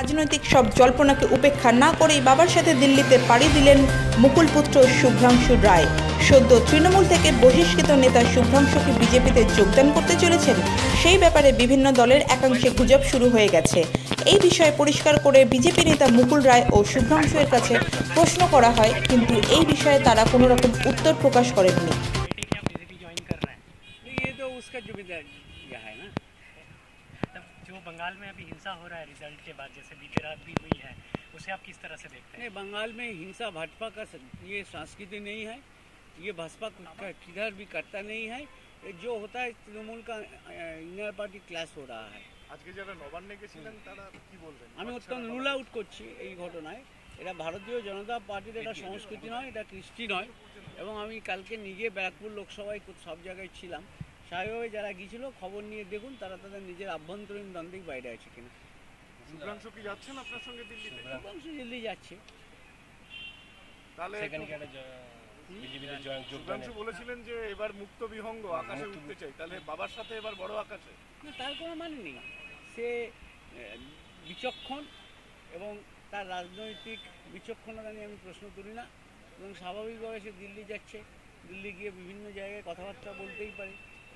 রাজনৈতিক সব জল্পনাকে উপেক্ষা না করেই বাবার সাথে দিল্লিতে পাড়ি দিলেন মুকুল পুত্র শুভ্রাংশু রায়। সদ্য তৃণমূল থেকে বহিষ্কৃত নেতা শুভ্রাংশুকে বিজেপিতে যোগদান করতে চলেছেন সেই ব্যাপারে বিভিন্ন দলের একাংশে গুজব শুরু হয়ে গেছে। এই বিষয়ে পরিষ্কার করে বিজেপি নেতা মুকুল রায় ও শুভ্রাংশুয়ের কাছে প্রশ্ন করা হয় কিন্তু এই বিষয়ে তারা কোনো রকম উত্তর প্রকাশ করেননি। जो बंगाल में अभी हिंसा हो रहा है रिजल्ट के बाद जैसे बीते रात भी हुई है उसे आप किस तरह से देखते हैं नहीं बंगाल में हिंसा भाजपा का स- ये संस्कृति नहीं है ये भाजपा का किधर भी करता नहीं है ये जो होता है तृणमूल का ইনার পার্টি ক্লাস हो रहा है আজকে যারা নবান্নে গেছিলেন তারা কি বলবেন আমি অত্যন্ত রুল আউট করছি এই ঘটনায় এটা ভারতীয় জনতা পার্টির এটা সংস্কৃতি নয় এটা কৃষ্টি নয় এবং আমি কালকে নিজে ব্যারাকপুর লোকসভায় খুব সব জায়গায় ছিলাম স্বাভাবিকভাবে যারা গিয়েছিল খবর নিয়ে দেখুন তারা তাদের নিজের আভ্যন্তরীণ দ্বন্দ্বিক বাইরে আছে কিনা। শুভ্রাংশু কি যাচ্ছেন আপনার সঙ্গে দিল্লিতে? শুভ্রাংশু দিল্লি যাচ্ছে। তাহলে শুভ্রাংশু বলেছিলেন যে এবার মুক্ত বিহঙ্গ আকাশে উঠতে চাই। তাহলে বাবার সাথে এবার বড় আকাশে? না তার কোনো মানে নেই। সে বিচক্ষণ এবং তার রাজনৈতিক বিচক্ষণতা নিয়ে আমি প্রশ্ন করি না। এবং স্বাভাবিকভাবে সে দিল্লি যাচ্ছে। দিল্লি গিয়ে বিভিন্ন জায়গায় কথাবার্তা বলতেই পারে।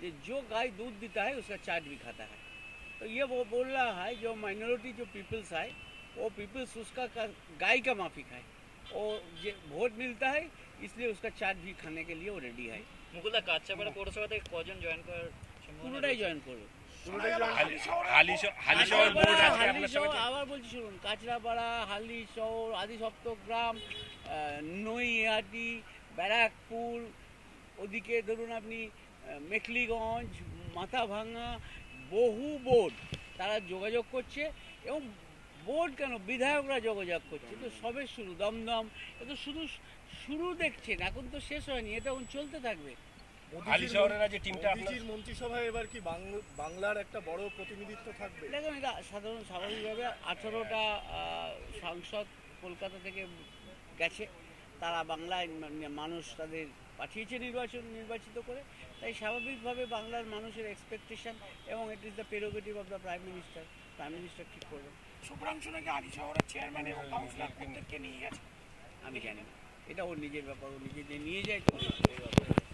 कि जो गाय दूध देता है उसका चाट भी खाता है तो ये वो बोल रहा है जो माइनॉरिटी जो पीपल्स है वो पीपल्स उसका का- गाय का माफी खाए और ये वोट मिलता है इसलिए उसका चाट भी खाने के लिए वो रेडी है মুকুলদা কাচ্চাপাড়া পৌরসভা থেকে কজন জয়েন করার সম্ভাবনা পুরোটাই জয়েন করবে হালিশহর বোর্ড আজকে হালি আপনার শহর, সঙ্গে আবার বলছি শুনুন কাঁচরাপাড়া হালি শহর আদি সপ্তগ্রাম আহ, নৈহাটি ব্যারাকপুর ওদিকে ধরুন আপনি মেখলিগঞ্জ মাথাভাঙা বহু বোর্ড তারা যোগাযোগ করছে এবং বোর্ড কেন? বিধায়করা যোগাযোগ করছে। তো সবে শুরু দমদম। এ তো শুধু শুরু দেখছেন এখন তো শেষ হয়নি এটা এখন চলতে থাকবে। হালিশহরের যে টিমটা আপনার মোদিজির মন্ত্রিসভায় এবার কি বাংল- বাংলার একটা বড় প্রতিনিধিত্ব থাকবে? দেখুন এটা সাধারণ স্বাভাবিকভাবে আঠেরোটা সাংসদ কলকাতা থেকে গেছে। তারা বাংলায় মা- মানুষ তাদের পাঠিয়েছে নির্বাচন নির্বাচিত করে তাই স্বাভাবিকভাবে বাংলার মানুষের এক্সপেকটেশন এবং it is the prerogative of the prime minister prime minister ঠিক করবেন। শুভ্রাংশু নাকি আলি শহরের চেয়ারম্যান এবং কাউন্সিলর প্রত্যেককে নিয়ে গেছে। আমি জানি না। এটা ওর নিজের ব্যাপার ও নিজে নিয়ে যায় তো। এই ব্যাপার।